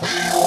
Yeah.